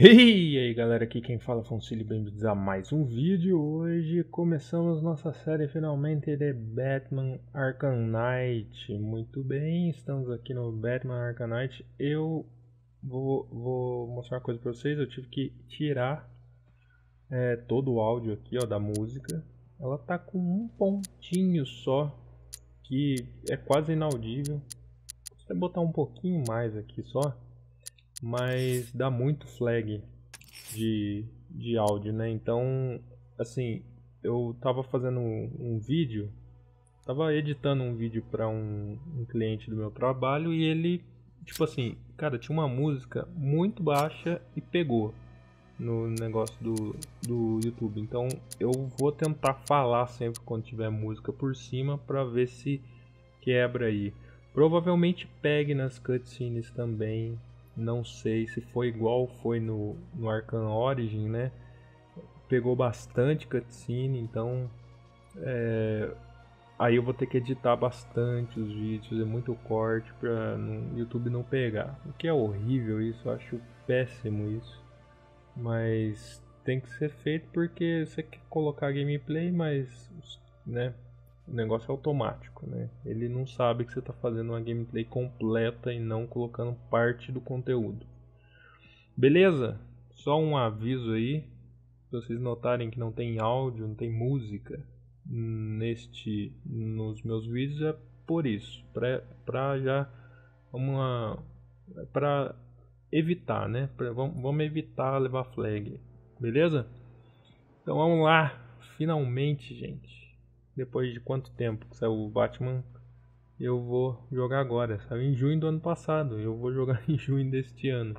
E aí galera, aqui quem fala é Foncilio, bem-vindos a mais um vídeo. Hoje começamos nossa série finalmente de Batman Arkham Knight. Muito bem, estamos aqui no Batman Arkham Knight. Eu vou, vou mostrar uma coisa pra vocês, eu tive que tirar é, todo o áudio aqui ó, da música. Ela tá com um pontinho só, que é quase inaudível. Você botar um pouquinho mais aqui só, mas dá muito flag de, de áudio, né? Então, assim, eu tava fazendo um, um vídeo, tava editando um vídeo para um, um cliente do meu trabalho e ele, tipo assim, cara, tinha uma música muito baixa e pegou no negócio do, do YouTube. Então eu vou tentar falar sempre quando tiver música por cima para ver se quebra aí. Provavelmente pegue nas cutscenes também, não sei se foi igual foi no, no Arkham Origin, né? Pegou bastante cutscene, então é, aí eu vou ter que editar bastante os vídeos, é muito corte para o YouTube não pegar. O que é horrível isso, eu acho péssimo isso. Mas tem que ser feito porque você quer colocar gameplay, mas né, o negócio é automático, né? Ele não sabe que você está fazendo uma gameplay completa e não colocando parte do conteúdo. Beleza? Só um aviso aí, se vocês notarem que não tem áudio, não tem música neste nos meus vídeos é por isso, para já uma para evitar, né? Pra, vamos, vamos evitar levar flag, beleza? Então vamos lá, finalmente, gente depois de quanto tempo que saiu o Batman, eu vou jogar agora. Saiu em junho do ano passado, eu vou jogar em junho deste ano.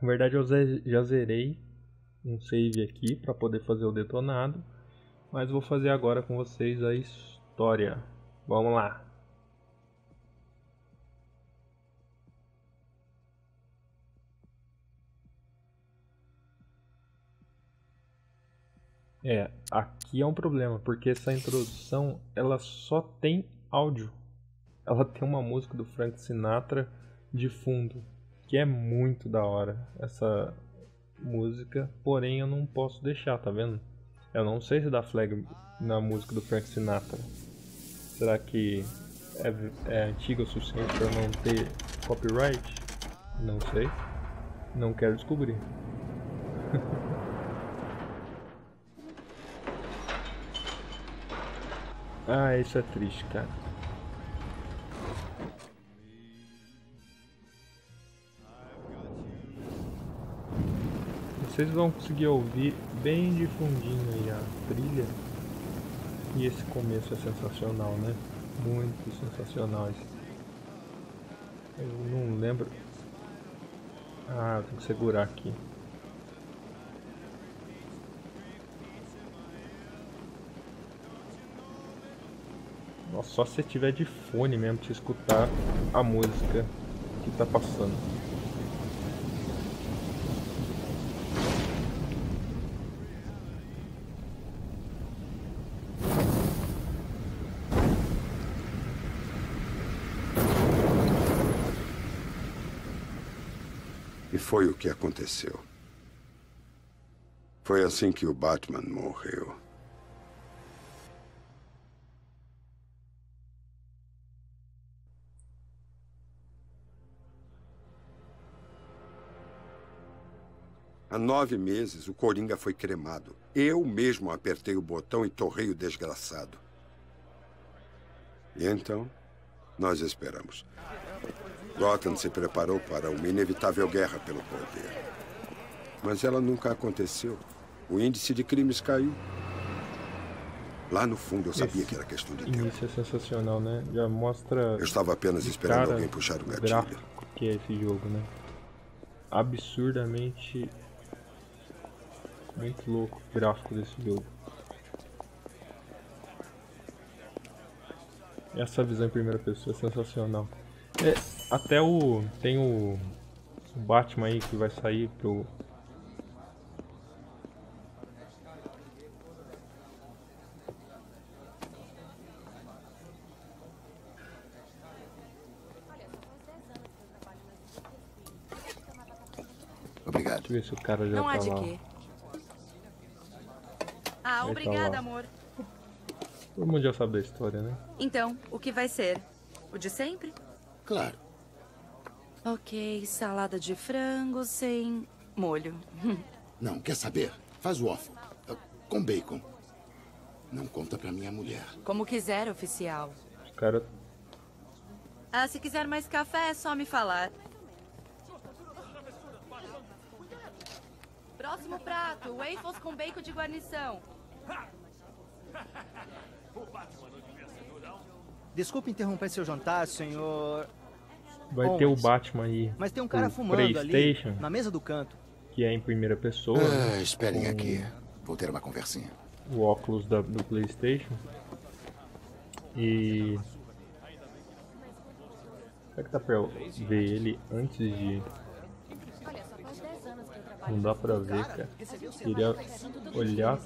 Na verdade, eu já zerei um save aqui para poder fazer o detonado, mas vou fazer agora com vocês a história. Vamos lá. É, aqui é um problema, porque essa introdução ela só tem áudio. Ela tem uma música do Frank Sinatra de fundo, que é muito da hora essa música, porém eu não posso deixar, tá vendo? Eu não sei se dá flag na música do Frank Sinatra. Será que é, é antiga o suficiente para não ter copyright? Não sei. Não quero descobrir. Ah, isso é triste, cara. Vocês vão conseguir ouvir bem de fundinho aí a trilha. E esse começo é sensacional, né? Muito sensacional. Eu não lembro. Ah, tem que segurar aqui. Só se tiver de fone mesmo pra escutar a música que tá passando. E foi o que aconteceu. Foi assim que o Batman morreu. Nove meses, o Coringa foi cremado. Eu mesmo apertei o botão e torrei o desgraçado. E então, nós esperamos. Gotham se preparou para uma inevitável guerra pelo poder. Mas ela nunca aconteceu. O índice de crimes caiu. Lá no fundo eu sabia Esse que era questão de tempo. Isso é sensacional, né? Já mostra. Eu estava apenas esperando alguém puxar o gatilho. que é esse jogo, né? Absurdamente muito louco o gráfico desse jogo. Essa visão em primeira pessoa é sensacional. É, até o. Tem o, o Batman aí que vai sair pro. Obrigado. Deixa eu ver se o cara já Não há tá de lá. quê. Vai obrigada, lá. amor. Todo mundo já sabe da história, né? Então, o que vai ser? O de sempre? Claro. Ok, salada de frango sem molho. Não, quer saber? Faz o waffle. ah, Com bacon. Não conta pra minha mulher. Como quiser, oficial. Os caras. Ah, se quiser mais café, é só me falar. Próximo prato, waffles com bacon de guarnição. Desculpe interromper seu jantar, senhor. Vai Bom, ter o Batman aí. Mas tem um cara fumando ali, PlayStation, na mesa do canto. que é em primeira pessoa. né? Ah, esperem Com aqui. Vou ter uma conversinha. O óculos da- do PlayStation. E. Será que dá pra eu ver ele antes de. Não dá pra ver, cara. Queria olhar.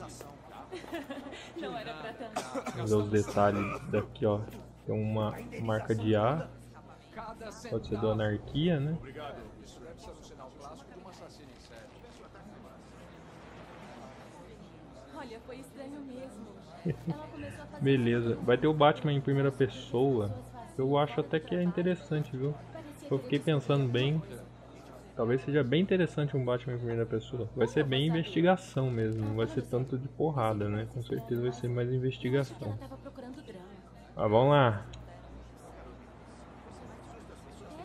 Ver os detalhes daqui, ó. Tem uma marca de A. Pode ser do Anarquia, né? Olha, foi estranho mesmo. Ela começou a fazer Beleza. Vai ter o Batman em primeira pessoa. Eu acho até que é interessante, viu? Eu fiquei pensando bem. Talvez seja bem interessante um Batman em primeira pessoa. Vai ser bem investigação mesmo. Não vai ser tanto de porrada, né? Com certeza vai ser mais investigação. Ah, vamos lá.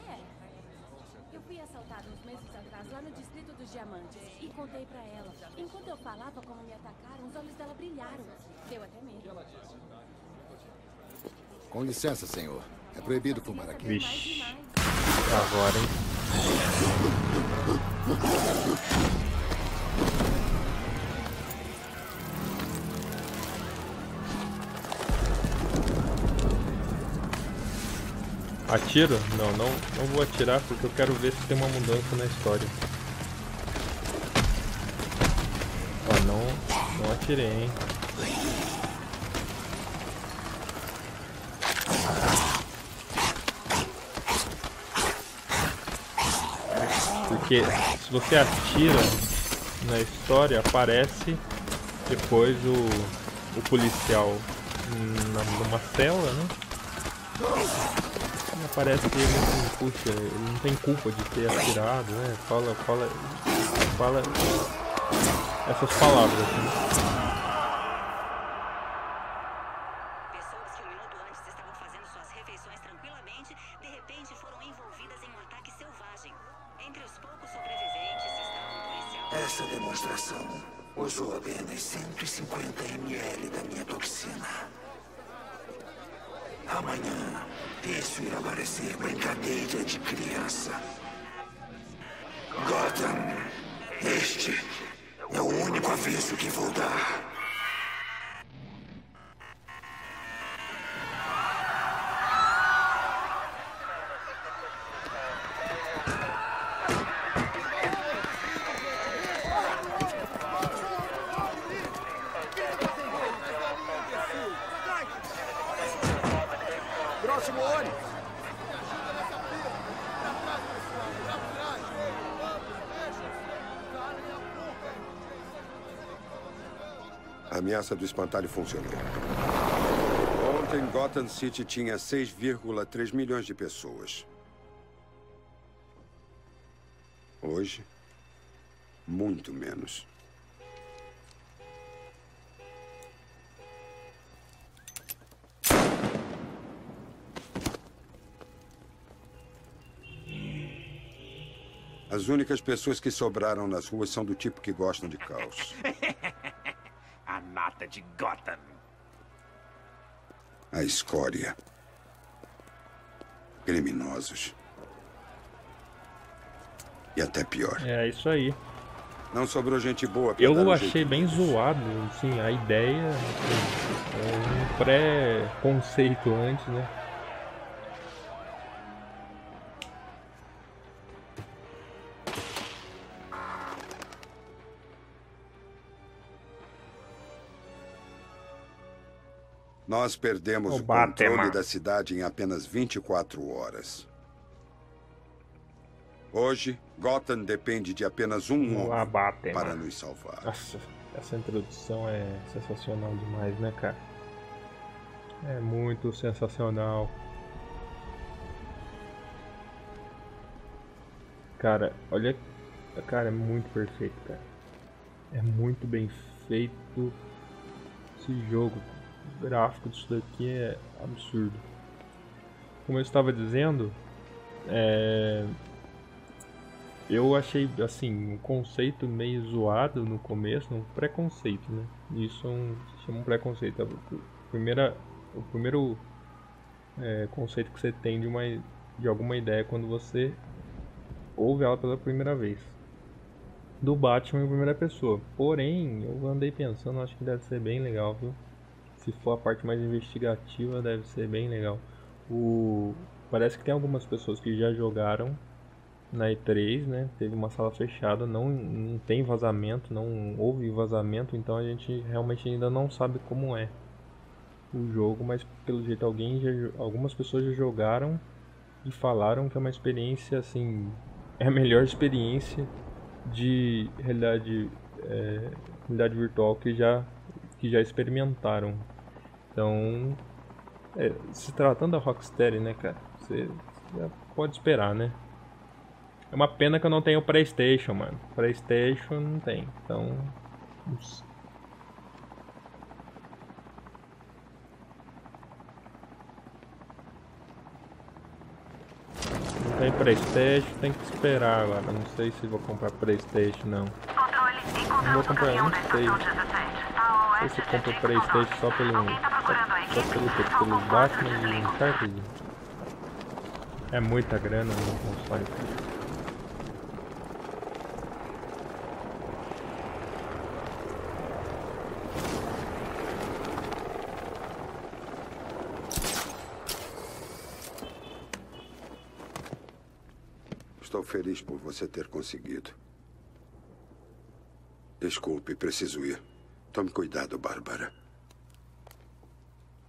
É. Eu fui assaltada uns meses atrás lá no Distrito dos Diamantes e contei pra ela. Enquanto eu falava como me atacaram, os olhos dela brilharam. Deu até medo. Com licença, senhor. É proibido fumar aqui. Vixe. Agora, hein? Atiro? Não, não, não vou atirar porque eu quero ver se tem uma mudança na história. Ó, não, não atirei, hein? Porque se você atira na história, aparece depois o, o policial na, numa cela, né? E aparece ele, assim, puxa, ele não tem culpa de ter atirado, né? Fala, fala, fala essas palavras, né? Essa demonstração usou apenas 150 ml da minha toxina. Amanhã, isso irá parecer brincadeira de criança. Gotham, este é o único aviso que vou dar. Próximo ônibus. A ameaça do espantalho funcionou. Ontem, Gotham City tinha 6,3 milhões de pessoas. Hoje, muito menos. As únicas pessoas que sobraram nas ruas são do tipo que gostam de caos. De Gotham. A escória. Criminosos. E até pior. É isso aí. Não sobrou gente boa pra Eu um achei bem zoado, assim, a ideia, assim, é um pré-conceito antes, né? Nós perdemos O o, Batman. controle da cidade em apenas 24 horas. Hoje, Gotham depende de apenas um O homem abate, para nos salvar. Nossa, essa introdução é sensacional demais, né, cara? É muito sensacional. Cara, olha. Cara, é muito perfeito, cara. É muito bem feito esse jogo. Gráfico disso daqui é absurdo. Como eu estava dizendo, é... eu achei assim um conceito meio zoado no começo, um preconceito, né? Isso é um, chama um preconceito. A primeira, o primeiro é, conceito que você tem de uma de alguma ideia quando você ouve ela pela primeira vez do Batman em primeira pessoa. Porém, eu andei pensando, acho que deve ser bem legal, viu? Se for a parte mais investigativa, deve ser bem legal. O parece que tem algumas pessoas que já jogaram na E3, né? Teve uma sala fechada, não, não tem vazamento, não houve vazamento, então a gente realmente ainda não sabe como é o jogo, mas pelo jeito alguém já, algumas pessoas já jogaram e falaram que é uma experiência assim, é a melhor experiência de realidade, é, realidade virtual que já, que já experimentaram. Então, é, se tratando da Rocksteady, né, cara, você já pode esperar, né? É uma pena que eu não tenho Playstation, mano. Playstation não tem, então... ups. Não tem Playstation, tem que esperar agora. Não sei se vou comprar Playstation, não. Não vou comprar, não sei. Não sei se compro Playstation só pelo... Pelo, quê? pelo Batman e Uncharted. É muita grana no console. Estou feliz por você ter conseguido. Desculpe, preciso ir. Tome cuidado, Bárbara.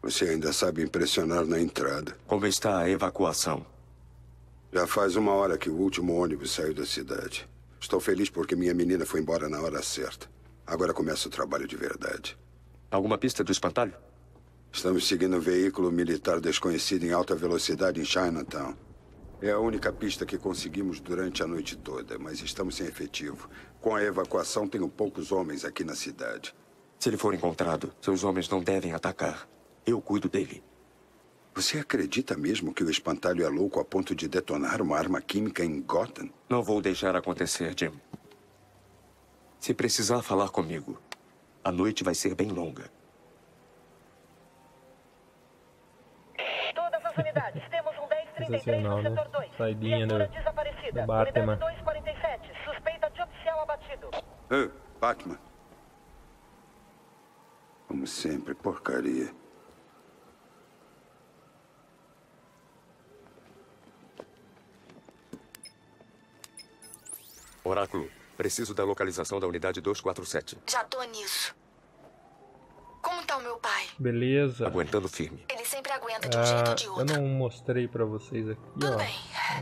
Você ainda sabe impressionar na entrada. Como está a evacuação? Já faz uma hora que o último ônibus saiu da cidade. Estou feliz porque minha menina foi embora na hora certa. Agora começa o trabalho de verdade. Alguma pista do espantalho? Estamos seguindo um veículo militar desconhecido em alta velocidade em Chinatown. É a única pista que conseguimos durante a noite toda, mas estamos sem efetivo. Com a evacuação, tenho poucos homens aqui na cidade. Se ele for encontrado, seus homens não devem atacar. Eu cuido dele. Você acredita mesmo que o espantalho é louco a ponto de detonar uma arma química em Gotham? Não vou deixar acontecer, Jim. Se precisar falar comigo, a noite vai ser bem longa. Todas as unidades, temos um 1033 Sensacional, no né? setor 2. Saidinha Viatura do, desaparecida. do Batman. Unidade 247, suspeita de oficial abatido. Ei, Batman. Como sempre, porcaria. Oráculo, preciso da localização da unidade 247. Já tô nisso. Como tá o meu pai? Beleza. Aguentando firme. Ele sempre aguenta de um jeito ou de Ah, eu outro. não mostrei pra vocês aqui, ó. Bem,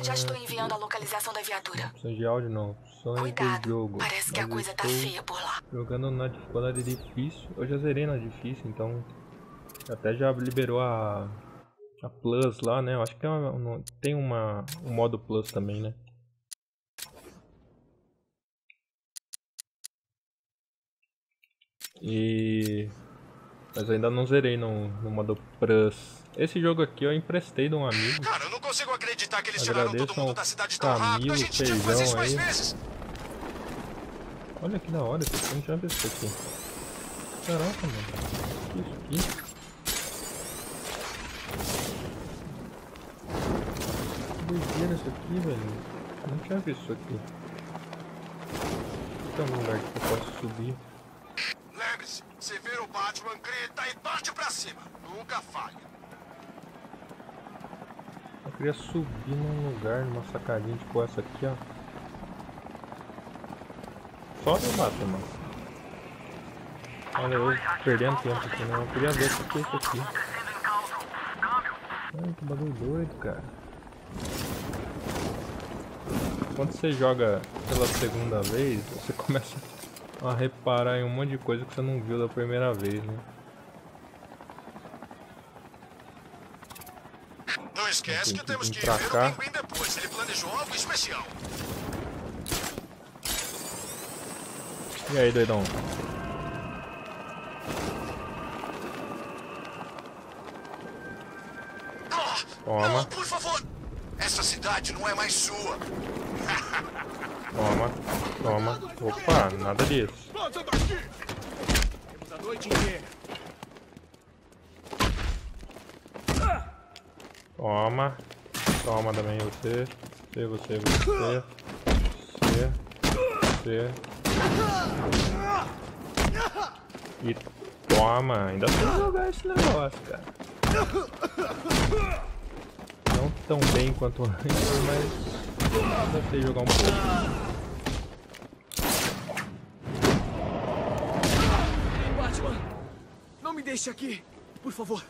já estou enviando a localização da viatura. Opções de áudio não, opções do jogo. Parece que a Mas coisa tá feia por lá. Jogando na dificuldade difícil. Eu já zerei na difícil, então. Até já liberou a. A Plus lá, né? Eu acho que é uma- uma- tem uma, um modo Plus também, né? E. Mas ainda não zerei no, no modo Plus. Esse jogo aqui eu emprestei de um amigo. Cara, eu não consigo acreditar que eles tiraram todo Agradeço mundo da cidade tão rápido. A gente tinha que fazer isso mais vezes. Olha que da hora, esse aqui, a gente já viu isso aqui. Caraca, mano. Que isso aqui? Doideira isso aqui, velho. Não tinha visto isso aqui. Tem algum lugar que eu posso subir? Lembre-se, se vir o Batman, grita e parte pra cima. Nunca falha. Eu queria subir num lugar, numa sacadinha tipo essa aqui, ó. Sobe bate, mano. Olha, eu perdendo tempo aqui, né? Eu queria ver o que é isso aqui. Ai, que bagulho doido, cara. quando você joga pela segunda vez, você começa a reparar em um monte de coisa que você não viu da primeira vez, né? Não esquece que temos que ir ver cá. o pinguim depois. Ele planejou algo especial. E aí, doidão? Toma, Por favor. Essa cidade não é mais sua. toma, toma. Opa, nada disso. Temos a noite inteira. Toma. Toma também você. Você, você, você. Você. Você. E toma. Ainda tem jogar esse negócio, cara. Não tão bem quanto antes, mas ainda sei jogar um pouco. Deixe aqui, por favor.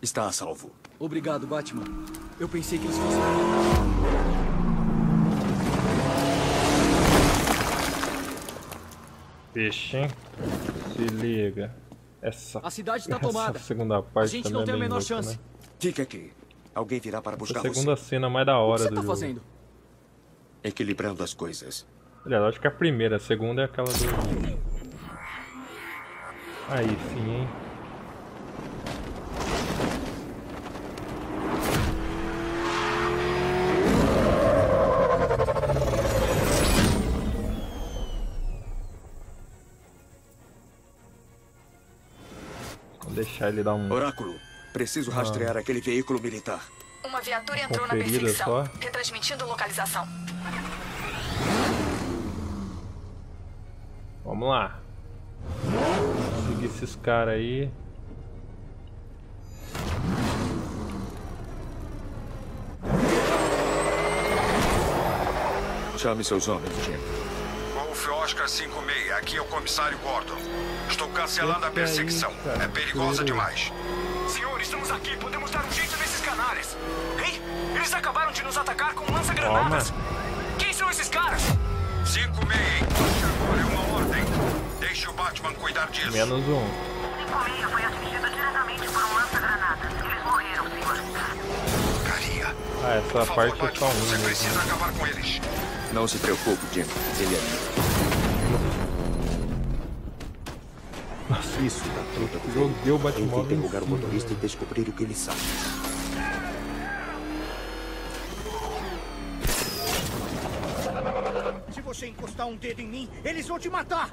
Está a salvo. Obrigado, Batman. Eu pensei que eles fossem. Vixe, hein? Se liga. Essa, A cidade tá essa tomada. segunda parte A gente também não tem é a menor louca, chance. Né? Fique aqui. Alguém virá para buscar segunda você. cena mais da hora você do tá jogo. fazendo? Equilibrando as coisas. Aliás, acho que a primeira, a segunda é aquela do. Aí sim, hein? Vou deixar ele dar um. Oráculo, preciso Ah. rastrear aquele veículo militar. Uma viatura entrou na perseguição, só. retransmitindo localização. Vamos lá. Seguir esses caras aí. Chame seus homens, Jim. Wolf Oscar 56, aqui é o comissário Gordon. Estou cancelando a perseguição. É perigosa demais. Senhor, estamos aqui. Podemos dar um jeito nesses canalhas. Ei, eles acabaram de nos atacar com lança-granadas. Quem são esses caras? 56, Deixe o Batman cuidar disso. Menos um. Meio foi atingido diretamente por um lança-granadas. Eles morreram, senhor. Caria, Ah, essa parte é só um. você precisa acabar com eles. Não se preocupe, Jim. Ele é. Nossa, Isso dá toda a Joguei o em interrogar o motorista e descobrir o que ele sabe. Se você encostar um dedo em mim, eles vão te matar.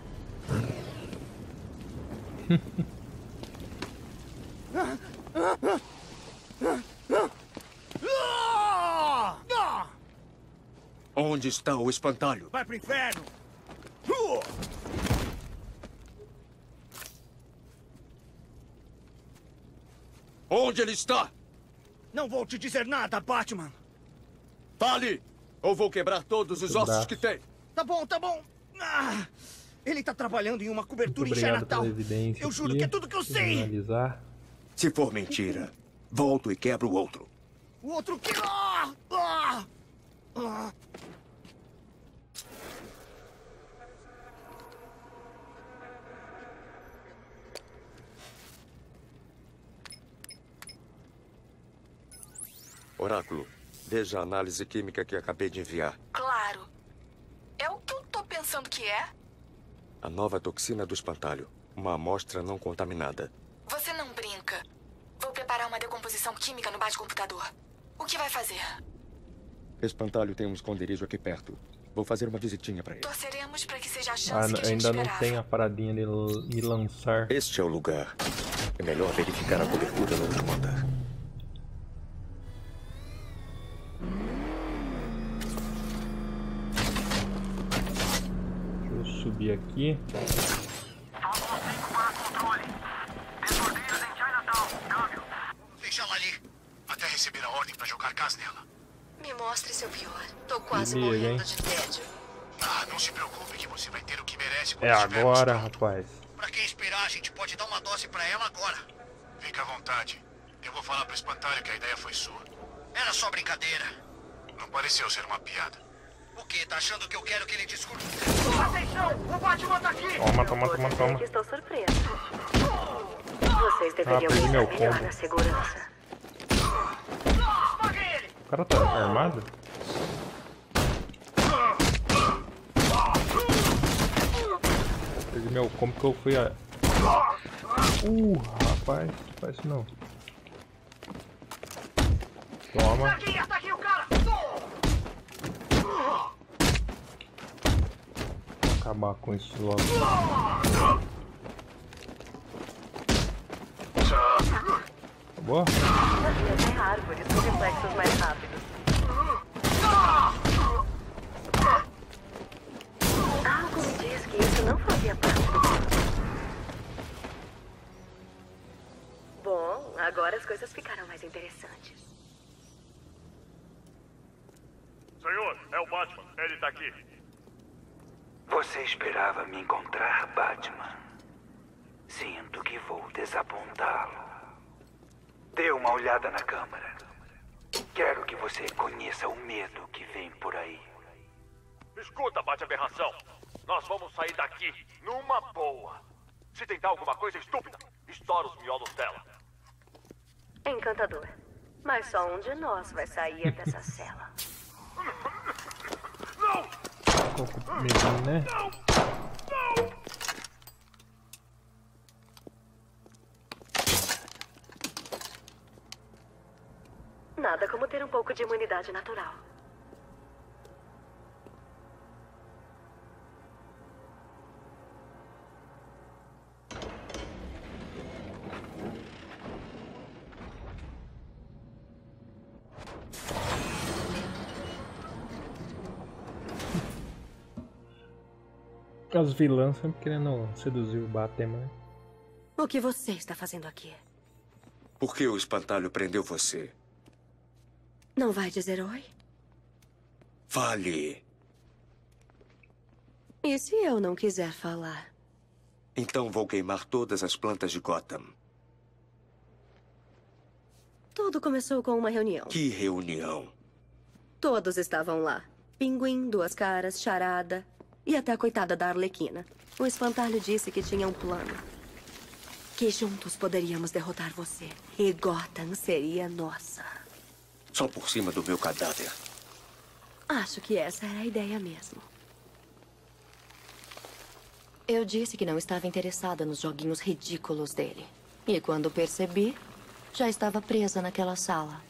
Onde está o espantalho? Vai pro inferno! Onde ele está? Não vou te dizer nada, Batman. Fale! Ou vou quebrar todos os ossos que tem. Tá bom, tá bom. Ah, ele tá trabalhando em uma Muito cobertura em Chinatown. pela evidência. Eu juro aqui. que é tudo que eu sei. Finalizar. Se for mentira, volto e quebro o outro. O outro que... Ah! Ah! Ah! Oráculo, veja a análise química que acabei de enviar. Claro. É o que eu tô pensando que é? A nova toxina do espantalho. Uma amostra não contaminada. Você não brinca. Vou preparar uma decomposição química no bate-computador. O que vai fazer? Espantalho tem um esconderijo aqui perto. Vou fazer uma visitinha para ele. Torceremos para que seja a Ah, chance n- que a gente ainda não tem a paradinha de me lançar. Este é o lugar. É melhor verificar a cobertura no último andar. Deixa eu subir aqui. Deixa ela ali. Até receber a ordem para jogar gás nela. Me mostre seu pior. Tô quase Liga, morrendo hein? de tédio. Ah, não se preocupe que você vai ter o que merece quando É agora, pronto. rapaz. Pra quem esperar, a gente pode dar uma dose pra ela agora. Fica à vontade. Eu vou falar pro espantalho que a ideia foi sua. Era só brincadeira. Não pareceu ser uma piada. O quê? Tá achando que eu quero que ele discurse? Atenção! O Batman tá aqui! Toma, toma, toma, toma. que estou surpresa. Vocês deveriam perdi meu pensar melhor combo. na segurança. O cara tá armado? Perdi meu como que eu fui a. Uh, rapaz, não faz isso não. Toma. Aqui, tá aqui o cara! Vou acabar com isso logo. Acabou? Havia até árvores com reflexos mais rápidos. Algo me diz que isso não fazia parte. Bom, agora as coisas ficaram mais interessantes. Senhor, é o Batman. Ele tá aqui. Você esperava me encontrar, Batman? Sinto que vou desapontá-lo. Dê uma olhada na câmara. Quero que você conheça o medo que vem por aí. Escuta, bate-aberração. Nós vamos sair daqui numa boa. Se tentar alguma coisa estúpida, estoura os miolos dela. Encantador. Mas só um de nós vai sair dessa cela. Ficou com medo, né? Nada como ter um pouco de imunidade natural. As vilãs sempre querendo seduzir o Batman. né? O que você está fazendo aqui? Por que o espantalho prendeu você? Não vai dizer oi? Fale. E se eu não quiser falar? Então vou queimar todas as plantas de Gotham. Tudo começou com uma reunião. Que reunião. Todos estavam lá. Pinguim, Duas Caras, Charada e até a coitada da Arlequina. O espantalho disse que tinha um plano. Que juntos poderíamos derrotar você. E Gotham seria nossa. Só por cima do meu cadáver. Acho que essa era a ideia mesmo. Eu disse que não estava interessada nos joguinhos ridículos dele. E quando percebi, já estava presa naquela sala.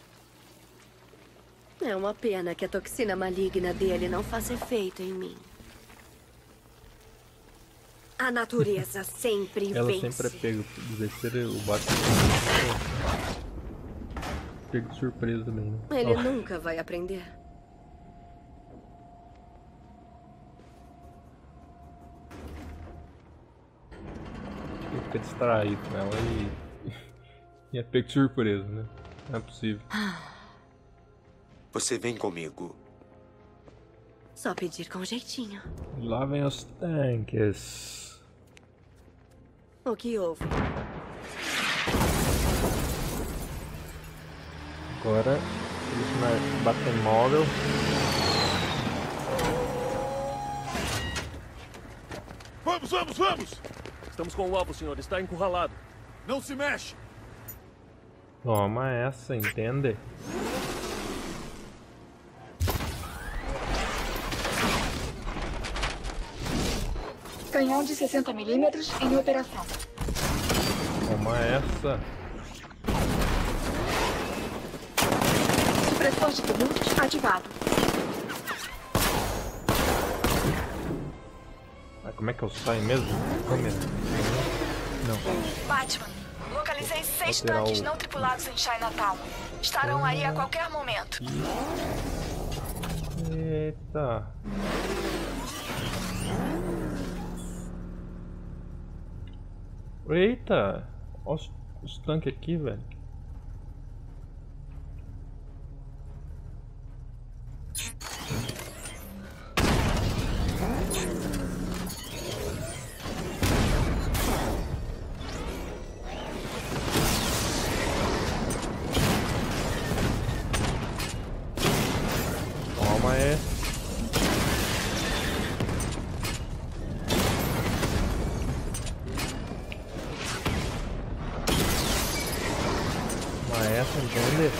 É uma pena que a toxina maligna dele não faça efeito em mim. A natureza sempre Ela vence. sempre é pega do besteira, o Batman. Pego de surpresa também, né? Ele Ó, nunca vai aprender. Ele fica distraído com ela e. E é pego de surpresa, né? Não é possível. Você vem comigo. Só pedir com jeitinho. Lá vem os tanques. O que houve? Agora, eles na Batmóvel. Vamos, vamos, vamos! Estamos com o alvo, senhor. Está encurralado. Não se mexe! Toma essa, entende? Canhão de 60mm em operação. Toma essa. Supressor de tumultos ativado. Ah, como é que eu saio mesmo? Câmera. Não. Batman, localizei seis Lateral. tanques não tripulados em Chinatown. Estarão aí a qualquer momento. Eita. Eita! Olha os, tanques aqui, velho. Toma aí. Entender?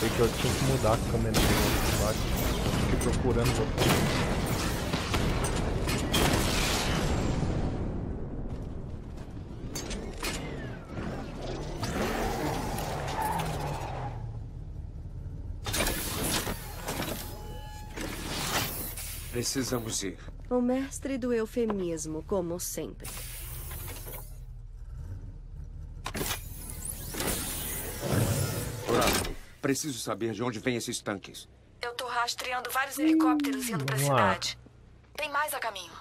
Sei que eu tinha que mudar a câmera do outro Fiquei procurando o botão. Precisamos ir. O mestre do eufemismo, como sempre. Preciso saber de onde vêm esses tanques. Eu tô rastreando vários helicópteros indo pra cidade. Tem mais a caminho.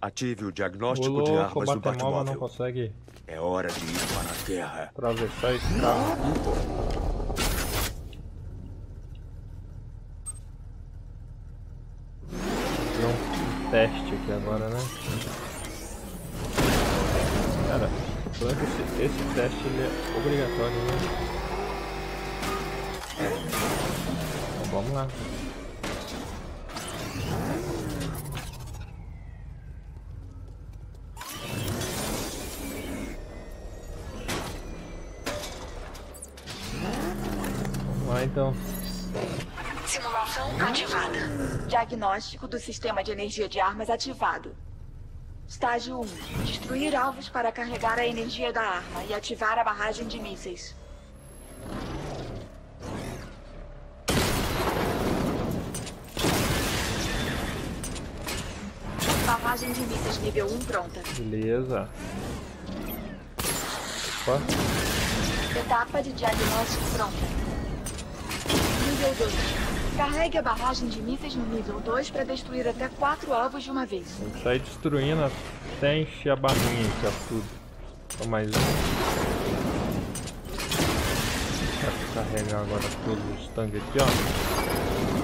Ative o diagnóstico louco, de armas do Batmóvel não consegue É hora de ir para a guerra. atravessar esse carro aqui, pô. Fazer um teste aqui agora, né? Cara, o esse, esse teste ele é obrigatório, né? Lá. Vamos lá então. Simulação ativada. Diagnóstico do sistema de energia de armas ativado. Estágio 1. Destruir alvos para carregar a energia da arma e ativar a barragem de mísseis. Nível 1 pronta. Beleza. Opa. Etapa de diagnóstico pronta. Nível 2. Carregue a barragem de mísseis no nível 2 para destruir até 4 alvos de uma vez. Que sair destruindo até encher a barrinha aqui, ó, tudo. Só mais um. Vou carregar agora todos os tanques aqui, ó.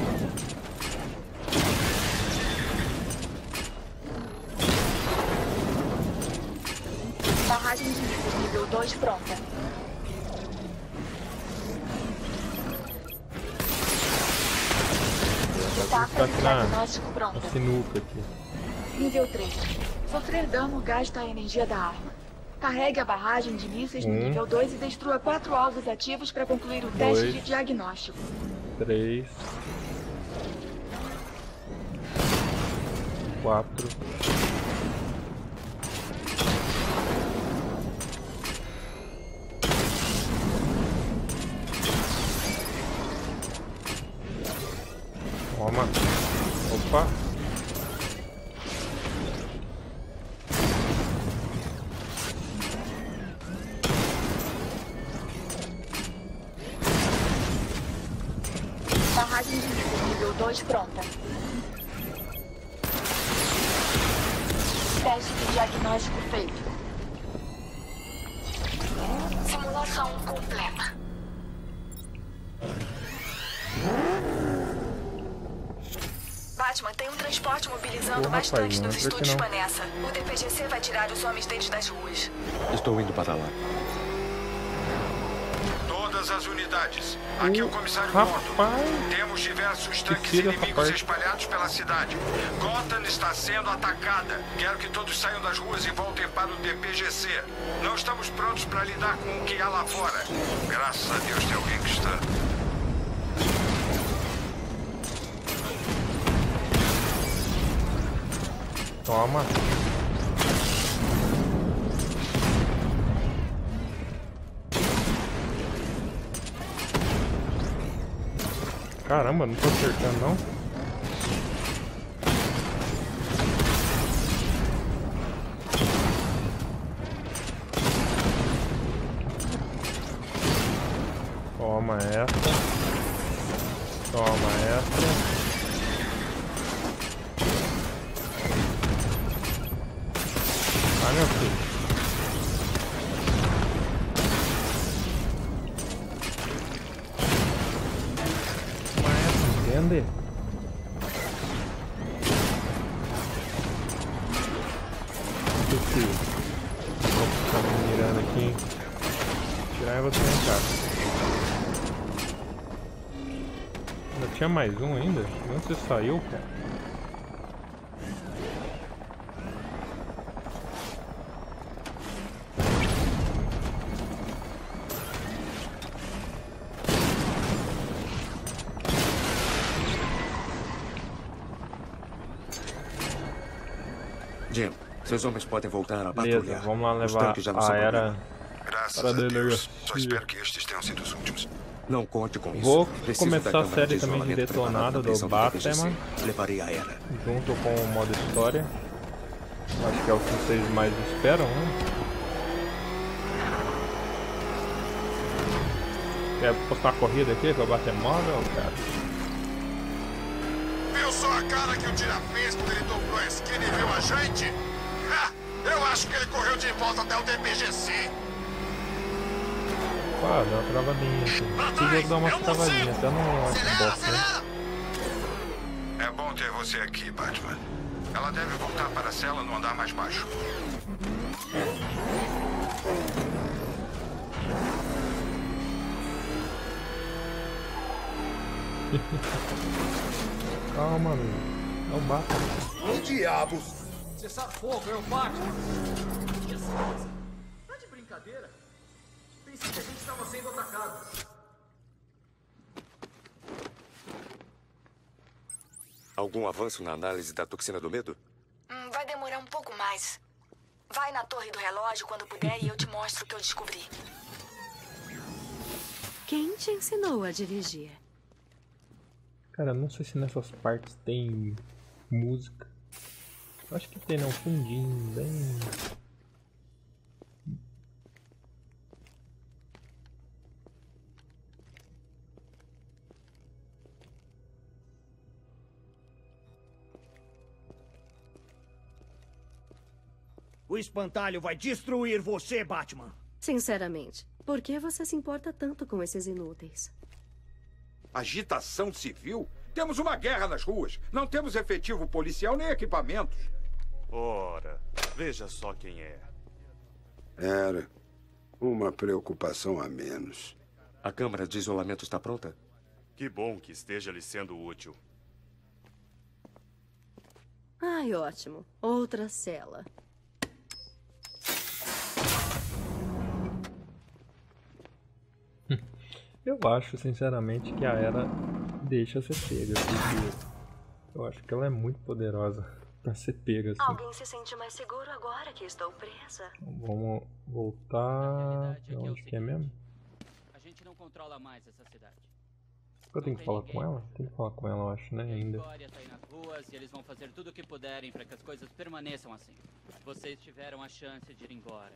Tá. Tá diagnóstico pronto. sinuca aqui. Nível 3. Sofrer dano gasta a energia da arma. Carregue a barragem de mísseis um. no nível 2 e destrua 4 alvos ativos para concluir o Dois. teste de diagnóstico. 3 4 diagnóstico feito. Simulação completa. Batman, tem um transporte mobilizando rapaz, bastante nos estúdios não. Vanessa. O DPGC vai tirar os homens deles das ruas. Estou indo para lá. Todas as unidades. Aqui é o comissário Rapaz. Temos diversos tanques inimigos espalhados pela cidade. Gotham está sendo atacada. Quero que todos saiam das ruas e voltem para o DPGC. Não estamos prontos para lidar com o que há lá fora. Graças a Deus tem alguém que está. Toma. Caramba, não tô acertando não. Toma essa. Toma essa. Ah, meu filho. mais um ainda? De onde você saiu, cara? Jim, seus homens podem voltar a patrulhar. Beleza, vamos lá levar a era para a delegacia. Só espero que estes tenham sido os não conte com isso. Vou Preciso começar a série de também de para do Batman, PPGC. Levarei a era. junto com o modo história. Acho que é o que vocês mais esperam, né? Quer postar a corrida aqui com a Batmóvel, cara? Viu só a cara que o tira fez quando ele dobrou a esquina e viu a gente? Ha! Eu acho que ele correu de volta até o DPGC. Ah, deu uma travadinha aqui. Esse jogo dá umas travadinhas, até no Xbox, né? É bom ter você aqui, Batman. Ela deve voltar para a cela no andar mais baixo. Calma, amigo. É o Batman. Que diabos? Cessar fogo, é o Batman. Tá de brincadeira? Pensei que a gente estava sendo atacado. Algum avanço na análise da toxina do medo? Hum, vai demorar um pouco mais. Vai na torre do relógio quando puder e eu te mostro o que eu descobri. Quem te ensinou a dirigir? Cara, não sei se nessas partes tem música. Acho que tem, não. Fundinho, bem. O espantalho vai destruir você, Batman. Sinceramente, por que você se importa tanto com esses inúteis? Agitação civil? Temos uma guerra nas ruas. Não temos efetivo policial nem equipamentos. Ora, veja só quem é. Era uma preocupação a menos. A câmara de isolamento está pronta? Que bom que esteja lhe sendo útil. Ai, ótimo. Outra cela. Eu acho, sinceramente, que a Era deixa ser pega, porque eu acho que ela é muito poderosa pra ser pega, assim. Alguém se sente mais seguro agora que estou presa? Vamos voltar. Pra onde que é mesmo? A gente não controla mais essa cidade. Eu tenho que falar com ela? Tem que falar com ela, eu acho, né? Ainda. Tá aí nas ruas e eles vão fazer tudo o que puderem para que as coisas permaneçam assim. Vocês tiveram a chance de ir embora,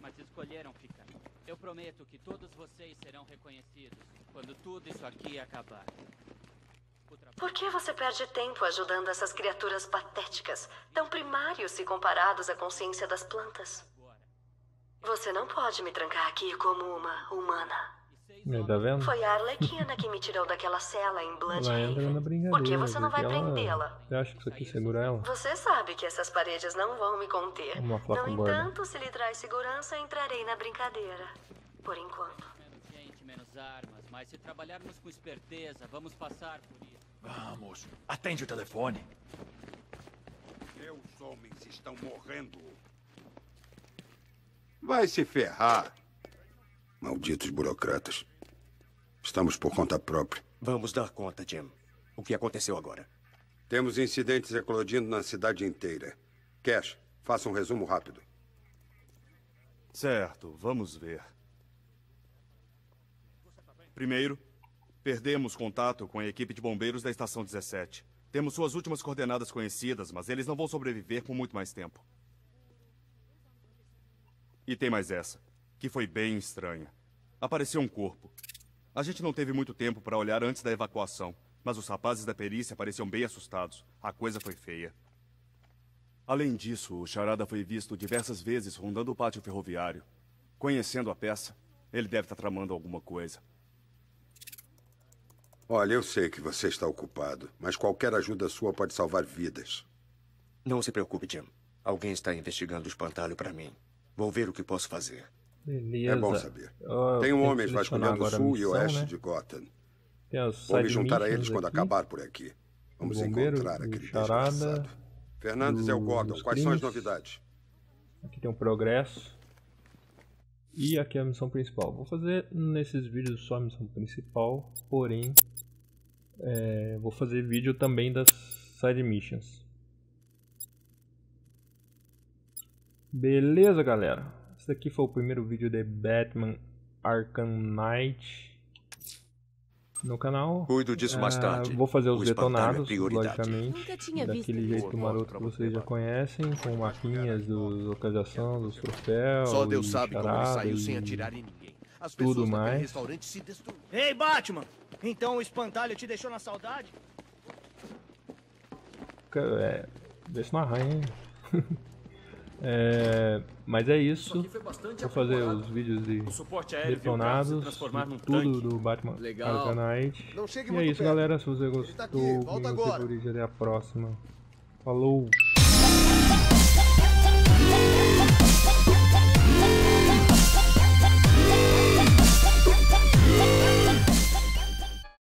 mas escolheram ficar. Eu prometo que todos vocês serão reconhecidos quando tudo isso aqui acabar. Por que você perde tempo ajudando essas criaturas patéticas, tão primários se comparados à consciência das plantas? Você não pode me trancar aqui como uma humana. Aí, tá vendo? Foi a Arlequina que me tirou daquela cela em Bloodhaven. Por que você não vai prendê-la? Você acha que isso aqui segura ela? Você sabe que essas paredes não vão me conter. Uma no entanto, se lhe traz segurança, entrarei na brincadeira. Por enquanto. Menos gente, menos armas, mas se trabalharmos com esperteza, vamos passar por isso. Vamos, atende o telefone. Meus homens estão morrendo. Vai se ferrar. Malditos burocratas. Estamos por conta própria. Vamos dar conta, Jim. O que aconteceu agora? Temos incidentes eclodindo na cidade inteira. Cash, faça um resumo rápido. Certo, vamos ver. Primeiro, perdemos contato com a equipe de bombeiros da estação 17. Temos suas últimas coordenadas conhecidas, mas eles não vão sobreviver por muito mais tempo. E tem mais essa, que foi bem estranha. Apareceu um corpo. A gente não teve muito tempo para olhar antes da evacuação, mas os rapazes da perícia pareciam bem assustados. A coisa foi feia. Além disso, o Charada foi visto diversas vezes rondando o pátio ferroviário. Conhecendo a peça, ele deve estar tramando alguma coisa. Olha, eu sei que você está ocupado, mas qualquer ajuda sua pode salvar vidas. Não se preocupe, Jim. Alguém está investigando o espantalho para mim. Vou ver o que posso fazer. Beleza. É bom saber. Eu Tem um selecionar vasculhando o sul e missão, oeste né? de Gotham. Vou me juntar a eles quando aqui. acabar por aqui. Vamos Bombeiro, encontrar aquele Charada, desgraçado. Fernandes é o Gordon. Quais são as crimes. novidades? Aqui tem o progresso. E aqui é a missão principal. Vou fazer nesses vídeos só a missão principal, porém é, vou fazer vídeo também das side missions. Beleza, galera? Esse aqui foi o primeiro vídeo de Batman Arkham Knight no canal. Cuido disso mais Ah, tarde. vou fazer os O é detonados, prioridade. logicamente. Nunca tinha daquele visto jeito maroto que vocês já conhecem, com mapinhas dos localização, dos troféus. Só Deus e sabe como ele saiu sem atirar em ninguém. As Tudo mais. restaurante se destruíram. Ei, Batman! Então o espantalho te deixou na saudade? É, se não arranha, hein? É, mas é isso. Vou fazer os vídeos de detonados, de tudo tanque. do Batman Legal. E é isso, perto. galera. Se você gostou, tá aqui, volta comigo agora. Até a próxima. Falou!